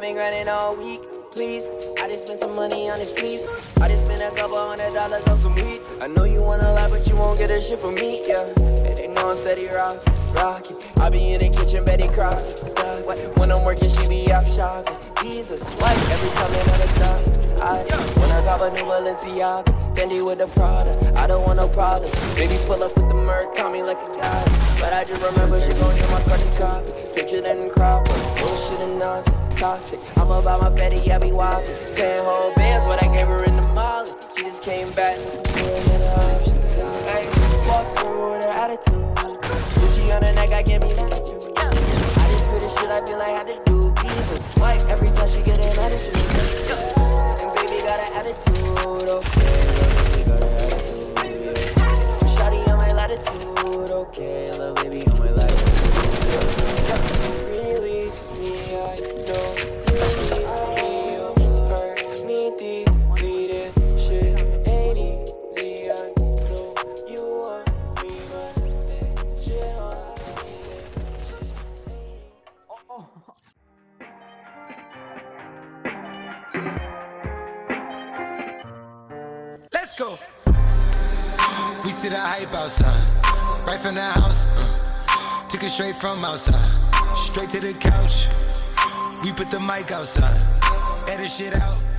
I've been grinding all week. Please, just spent some money on this fleece. I just spent a couple hundred dollars on some weed. I know you wanna lie, but you won't get a shit from me, yeah. And they know I'm steady rock, rocky. I be in the kitchen, Betty style. When I'm working, she be out shopping. Visa swipe every time they wanna stop. I when I cop a new Balenciaga, Fendi with the Prada. I don't want no problems. Baby, pull up with the Merc, call me like a god. But I just remember she gon' hear my credit card. Picture that in crowd, and nonsense. Toxic. I'm about my Fetty, I be wild. Ten whole bands, what I gave her in the mall. She just came back. Walk through with her attitude. Gucci on her neck, I can't be mad at you. I just do the shit I feel like I had to do. Visa swipe every time go. We see the hype outside, right from the house. Uh, took it straight from outside, straight to the couch. We put the mic outside, edit shit out.